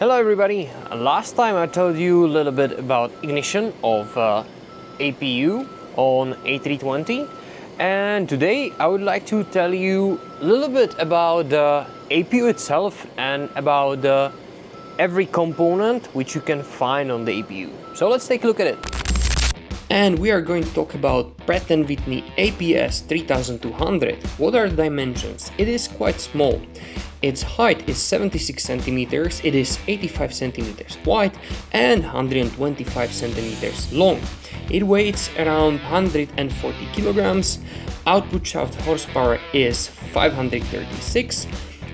Hello everybody! Last time I told you a little bit about ignition of uh, APU on A320 and today I would like to tell you a little bit about the APU itself and about uh, every component which you can find on the APU. So let's take a look at it. And we are going to talk about Pratt & Whitney APS 3200. What are the dimensions? It is quite small. Its height is 76 centimeters, it is 85 centimeters wide and 125 centimeters long. It weighs around 140 kilograms, output shaft horsepower is 536,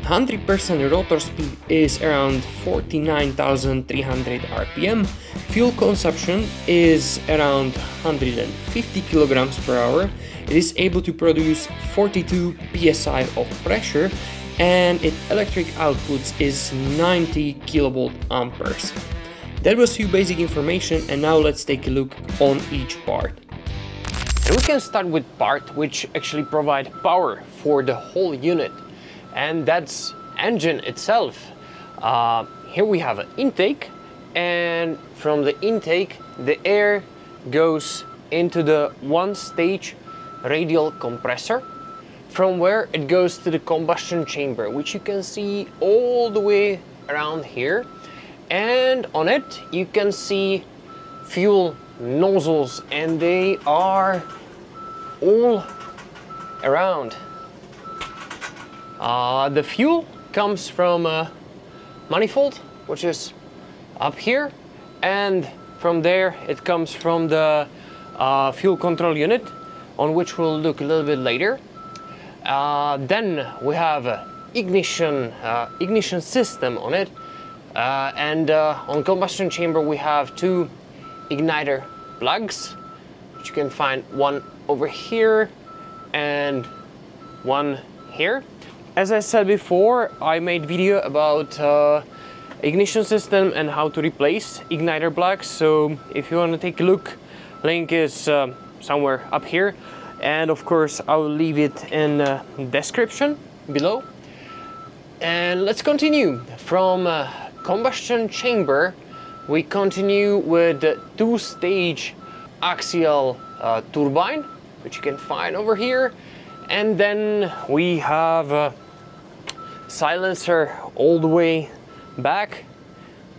100% rotor speed is around 49,300 rpm, fuel consumption is around 150 kilograms per hour, it is able to produce 42 psi of pressure and its electric outputs is 90 kilovolt amperes. That was few basic information and now let's take a look on each part. And we can start with part which actually provide power for the whole unit and that's engine itself. Uh, here we have an intake and from the intake the air goes into the one stage radial compressor from where it goes to the combustion chamber, which you can see all the way around here. And on it, you can see fuel nozzles and they are all around. Uh, the fuel comes from a manifold, which is up here. And from there, it comes from the uh, fuel control unit, on which we'll look a little bit later. Uh, then we have ignition uh, ignition system on it uh, and uh, on combustion chamber we have two igniter plugs which you can find one over here and one here as I said before I made video about uh, ignition system and how to replace igniter plugs. so if you want to take a look link is uh, somewhere up here. And of course I will leave it in the description below. And let's continue. From uh, combustion chamber we continue with the two-stage axial uh, turbine which you can find over here and then we have a silencer all the way back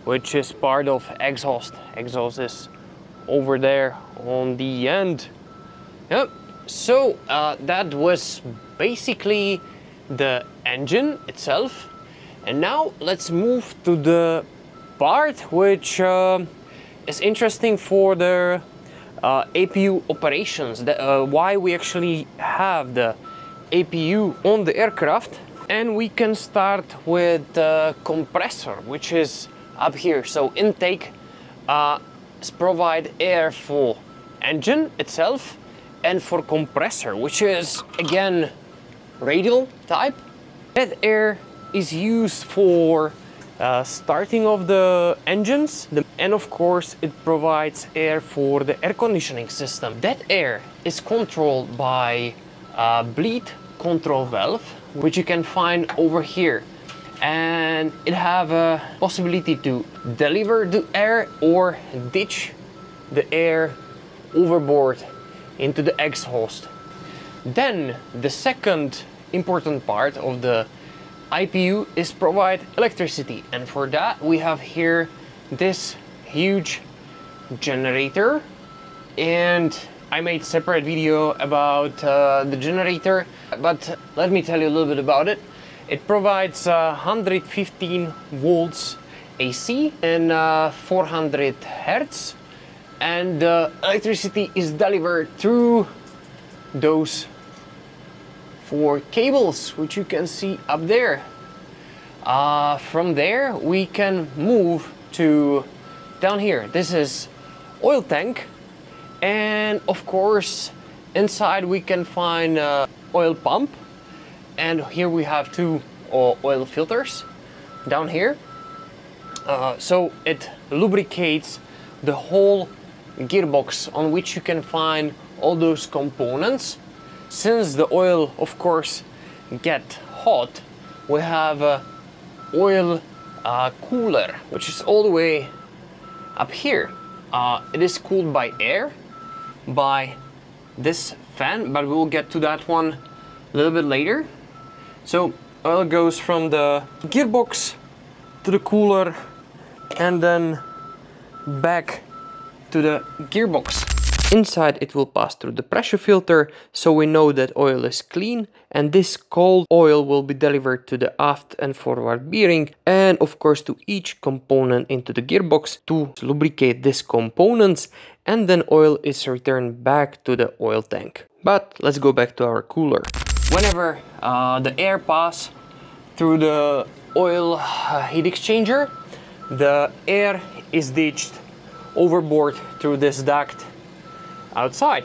which is part of exhaust. Exhaust is over there on the end. Yep. So uh, that was basically the engine itself. And now let's move to the part which uh, is interesting for the uh, APU operations, uh, why we actually have the APU on the aircraft. And we can start with the compressor, which is up here. So intake uh, provide air for engine itself and for compressor, which is again radial type. That air is used for uh, starting of the engines and of course it provides air for the air conditioning system. That air is controlled by a bleed control valve which you can find over here and it have a possibility to deliver the air or ditch the air overboard into the exhaust. Then the second important part of the APU is provide electricity. And for that we have here this huge generator. And I made separate video about uh, the generator but let me tell you a little bit about it. It provides uh, 115 volts AC and uh, 400 hertz. And the electricity is delivered through those four cables which you can see up there uh, from there we can move to down here. This is oil tank. And of course inside we can find uh, oil pump. And here we have two uh, oil filters down here. Uh, so it lubricates the whole gearbox on which you can find all those components. Since the oil, of course, get hot, we have uh, oil uh, cooler, which is all the way up here. Uh, it is cooled by air, by this fan, but we'll get to that one a little bit later. So oil goes from the gearbox to the cooler and then back to the gearbox. Inside it will pass through the pressure filter so we know that oil is clean and this cold oil will be delivered to the aft and forward bearing and of course to each component into the gearbox to lubricate these components and then oil is returned back to the oil tank. But let's go back to our cooler. Whenever uh, the air pass through the oil uh, heat exchanger, the air is ditched overboard through this duct outside.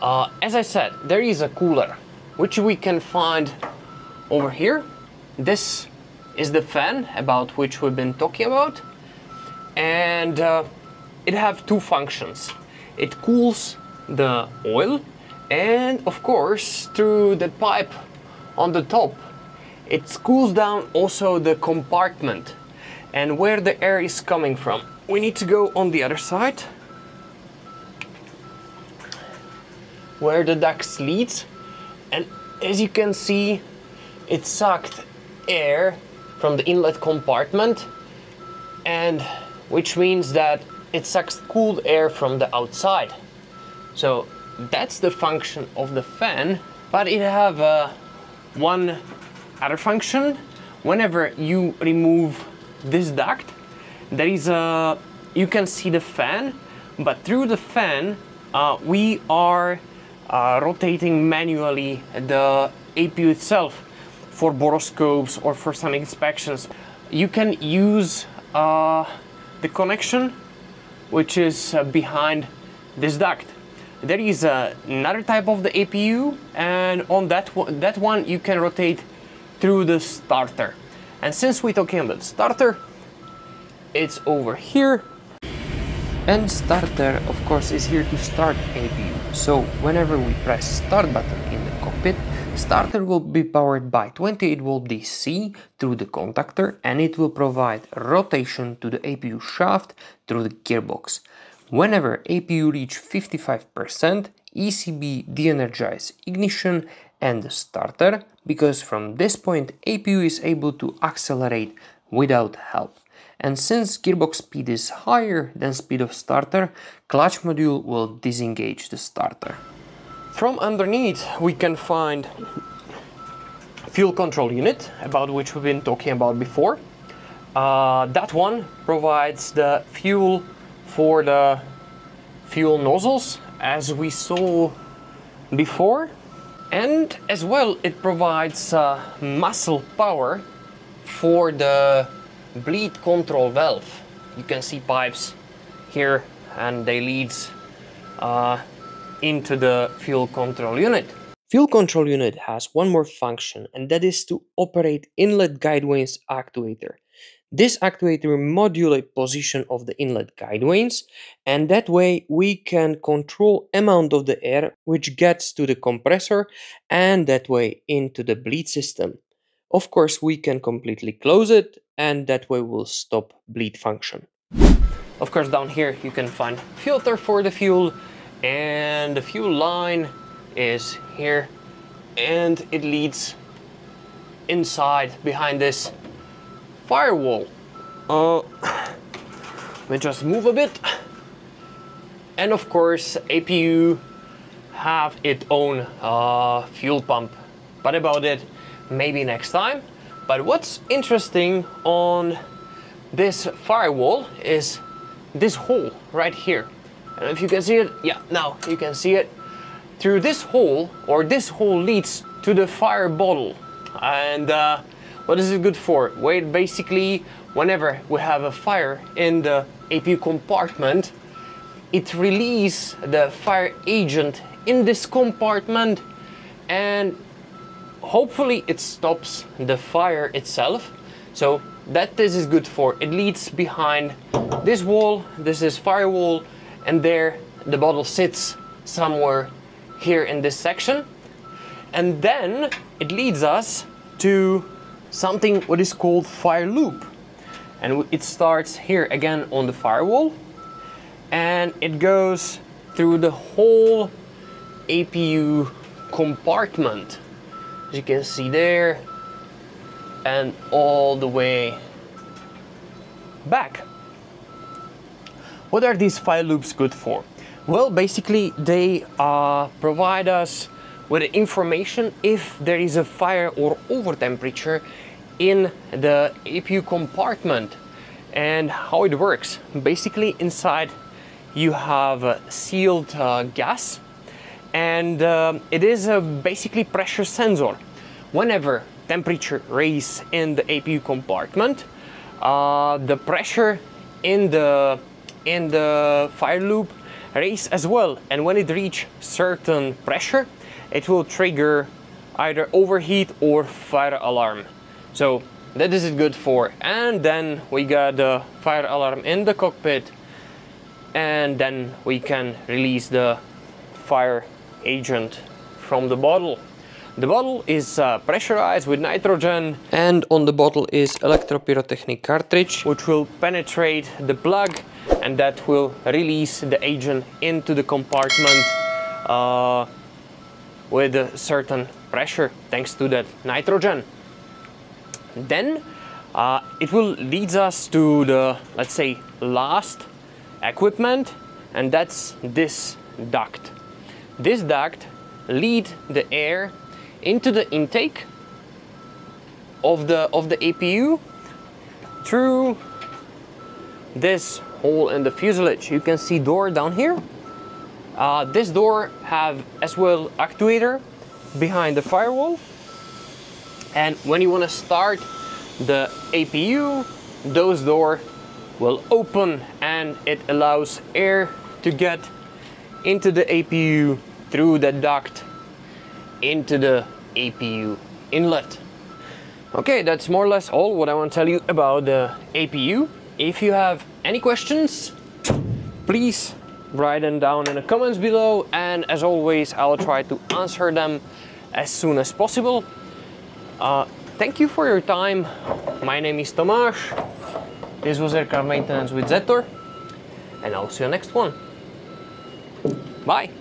Uh, as I said, there is a cooler, which we can find over here. This is the fan about which we've been talking about. And uh, it have two functions. It cools the oil and of course through the pipe on the top it cools down also the compartment and where the air is coming from. We need to go on the other side where the duct leads and as you can see it sucked air from the inlet compartment and which means that it sucks cooled air from the outside. So that's the function of the fan but it have uh, one other function. Whenever you remove this duct there is a you can see the fan but through the fan uh, we are uh, rotating manually the APU itself for borescopes or for some inspections. You can use uh, the connection which is uh, behind this duct. There is uh, another type of the APU and on that, one, that one you can rotate through the starter. And since we're talking about starter, it's over here and starter of course is here to start APU. So whenever we press start button in the cockpit, starter will be powered by 28 volt DC through the contactor and it will provide rotation to the APU shaft through the gearbox. Whenever APU reach 55%, ECB de-energize ignition and the starter because from this point APU is able to accelerate without help. And since gearbox speed is higher than speed of starter, clutch module will disengage the starter. From underneath we can find fuel control unit, about which we've been talking about before. Uh, that one provides the fuel for the fuel nozzles, as we saw before. And as well, it provides uh, muscle power for the bleed control valve. You can see pipes here and they leads uh, into the fuel control unit. Fuel control unit has one more function and that is to operate inlet guide vanes actuator. This actuator modulate position of the inlet guide vanes and that way we can control amount of the air which gets to the compressor and that way into the bleed system. Of course, we can completely close it and that way we'll stop bleed function. Of course, down here you can find filter for the fuel and the fuel line is here and it leads inside behind this firewall. Uh, let me just move a bit. And of course, APU have its own uh, fuel pump. But about it, maybe next time. But what's interesting on this firewall is this hole right here. And if you can see it, yeah, now you can see it. Through this hole, or this hole leads to the fire bottle. And uh, what is it good for? Well, basically, whenever we have a fire in the APU compartment, it releases the fire agent in this compartment and hopefully it stops the fire itself. So that this is good for. It leads behind this wall, this is firewall, and there the bottle sits somewhere here in this section. And then it leads us to something what is called fire loop. And it starts here again on the firewall and it goes through the whole APU compartment. As you can see there and all the way back. What are these fire loops good for? Well, basically they uh, provide us with information if there is a fire or over temperature in the APU compartment and how it works. Basically inside you have a sealed uh, gas and uh, it is a basically pressure sensor. Whenever temperature rise in the APU compartment, uh, the pressure in the in the fire loop raise as well. And when it reach certain pressure it will trigger either overheat or fire alarm. So that is it good for. And then we got the fire alarm in the cockpit. And then we can release the fire agent from the bottle the bottle is uh, pressurized with nitrogen and on the bottle is electropyrotechnic cartridge which will penetrate the plug and that will release the agent into the compartment uh, with a certain pressure thanks to that nitrogen. Then uh, it will lead us to the, let's say, last equipment and that's this duct. This duct lead the air into the intake of the, of the APU through this hole in the fuselage. You can see door down here. Uh, this door have as well actuator behind the firewall. And when you want to start the APU, those door will open and it allows air to get into the APU through the duct into the APU inlet. Okay, that's more or less all what I want to tell you about the APU. If you have any questions, please write them down in the comments below and as always I'll try to answer them as soon as possible. Uh, thank you for your time. My name is Tomáš. This was Aircraft Maintenance with Zetor and I'll see you next one. Bye!